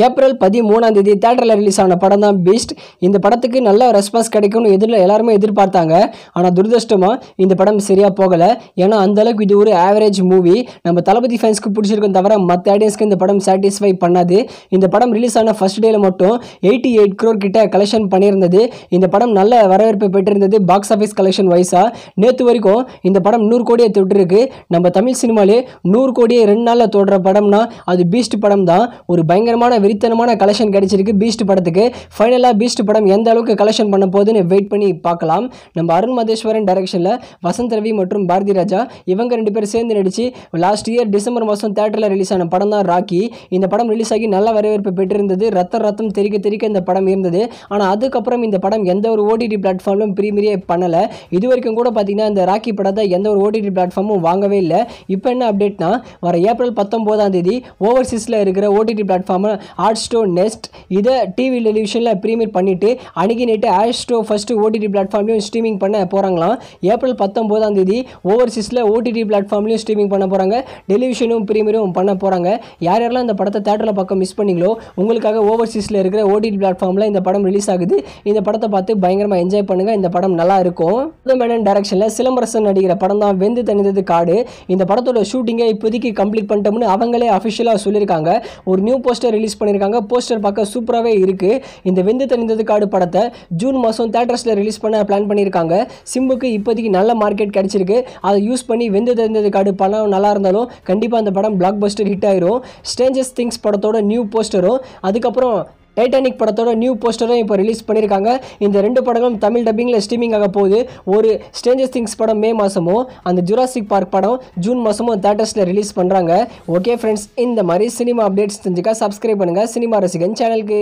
April பதிமூணாம் தேதி தேட்டரில் ரிலீஸ் ஆன படம் தான் பீஸ்ட் இந்த படத்துக்கு நல்ல ரெஸ்பான்ஸ் கிடைக்கும்னு எதிரில் எல்லாருமே எதிர்பார்த்தாங்க. ஆனால் துரதிருஷ்டமாக இந்த படம் சரியாக போகலை. ஏன்னா அந்த அளவுக்கு இது ஒரு ஆவரேஜ் மூவி நம்ம தளபதி ஃபேன்ஸ்க்கு பிடிச்சிருக்கும் தவிர மற்ற ஆடியன்ஸ்க்கு இந்த படம் சாட்டிஸ்ஃபை பண்ணாது. இந்த படம் ரிலீஸ் ஆன ஃபர்ஸ்ட் டேயில் மட்டும் எயிட்டி எயிட் க்ரோர் கிட்ட கலெக்ஷன் பண்ணியிருந்தது. இந்த படம் நல்ல வரவேற்பு பெற்றிருந்தது பாக்ஸ் ஆஃபீஸ் கலெக்ஷன் வைஸாக நேற்று வரைக்கும் இந்த படம் நூறு கோடியை தொட்டிருக்கு. நம்ம தமிழ் சினிமாலே நூறு கோடியை ரெண்டு நாளில் தொடுற படம்னா அது பீஸ்ட் படம் தான் ஒரு பயங்கரமான வெறித்தனமான கலெக்ஷன் கிடைச்சிருக்கு. பீஸ்ட் படத்துக்கு. ஃபைனலாக பீஸ்ட் படம் எந்த அளவுக்கு கலெக்ஷன் பண்ண போகுதுன்னு வெயிட் பண்ணி பார்க்கலாம். நம்ம அருண் மதேஸ்வரன் டைரக்ஷனில் வசந்த் ரவி மற்றும் பாரதி ராஜா இவங்க ரெண்டு பேரும் சேர்ந்து நடிச்சு லாஸ்ட் இயர் டிசம்பர் மாதம் தேட்டரில் ரிலீஸ் ஆன படம் தான் ராக்கி. இந்த படம் ரிலீஸ் ஆகி நல்ல வரவேற்பு பெற்றிருந்தது. ரத்த ரத்தம் தெறிக்க தெறிக்க இந்த படம் இருந்தது. ஆனால் அதுக்கப்புறம் இந்த படம் எந்த ஒரு ஓடிடி பிளாட்ஃபார்ம்லும் ப்ரீமியரே பண்ணலை. இது வரைக்கும் கூட பார்த்தீங்கன்னா இந்த ராக்கி படத்தை எந்த ஒரு ஓடிடி பிளாட்ஃபார்மும் வாங்கவே இல்லை. இப்போ என்ன அப்டேட்னா வர ஏப்ரல் பத்தொம்போதாம் தேதி ஓவர்சீஸில் இருக்கிற ஓடிடி பிளாட்ஃபார்மை ஹாட்ஸ்டோ நெஸ்ட் இதை டிவி டெலிவிஷனில் ப்ரீமியர் பண்ணிவிட்டு அன்றைக்கி நேற்று ஆஷ்டோ ஃபஸ்ட்டு ஓடிடி பிளாட்ஃபார்ம்லையும் ஸ்ட்ரீமிங் பண்ண போகிறாங்களாம் ஏப்ரல் பத்தொம்போதாம் தேதி ஓவர்சீஸில் ஓடிடி பிளாட்ஃபார்ம்லையும் ஸ்ட்ரீமிங் பண்ண போகிறாங்க டெலிவிஷனும் ப்ரீமியரும் பண்ண போகிறாங்க யார் யாரெல்லாம் இந்த படத்தை தேட்டரில் பக்கம் மிஸ் பண்ணீங்களோ உங்களுக்காக ஓவர்சீஸில் இருக்கிற ஓடிடி பிளாட்ஃபார்மில் இந்த படம் ரிலீஸ் ஆகுது. இந்த படத்தை பார்த்து பயங்கரமாக என்ஜாய் பண்ணுங்கள் இந்த படம் நல்லா இருக்கும். மேனன் டேரக்ஷனில் சிலம்பரசன் நடிக்கிற படம் தான் வெந்து தனிந்தது காடு. இந்த படத்தோட ஷூட்டிங்கை இப்போதைக்கு கம்ப்ளீட் பண்ணிட்டோம்னு அவங்களே அஃபிஷியலாக சொல்லியிருக்காங்க. ஒரு நியூ போஸ்டர் ரிலீஸ் பண்ணியிருக்காங்க போஸ்டர் பார்க்க சூப்பராகவே இருக்குது இந்த வெந்து தணிந்தது காடு படத்தை ஜூன் மாதம் தேட்டர்ஸில் ரிலீஸ் பண்ண பிளான் பண்ணியிருக்காங்க சிம்புக்கு இப்போதைக்கு நல்ல மார்க்கெட் கிடச்சிருக்கு. அதை யூஸ் பண்ணி வெந்து தணிந்தது காடு படம் நல்லா இருந்தாலும் கண்டிப்பாக அந்த படம் பிளாக் பஸ்டர் ஹிட் ஆயிரும். ஸ்ட்ரேஞ்சஸ் திங்ஸ் படத்தோட நியூ போஸ்டரும் அதுக்கப்புறம் டைட்டானிக் படத்தோட நியூ போஸ்டரும் இப்போ ரிலீஸ் பண்ணியிருக்காங்க இந்த ரெண்டு படங்களும் தமிழ் டப்பிங்கில் ஸ்ட்ரீமிங் ஆக போகுது. ஒரு ஸ்டேஞ்சஸ் திங்ஸ் படம் மே மாதமும் அந்த ஜுராசிக் பார்க் படம் ஜூன் மாதமும் தேட்டர்ஸில் ரிலீஸ் பண்ணுறாங்க ஓகே ஃப்ரெண்ட்ஸ் இந்த மாதிரி சினிமா அப்டேட்ஸ் தெரிஞ்சுக்க சப்ஸ்கிரைப் பண்ணுங்கள் சினிமா ரசிகன் சேனலுக்கு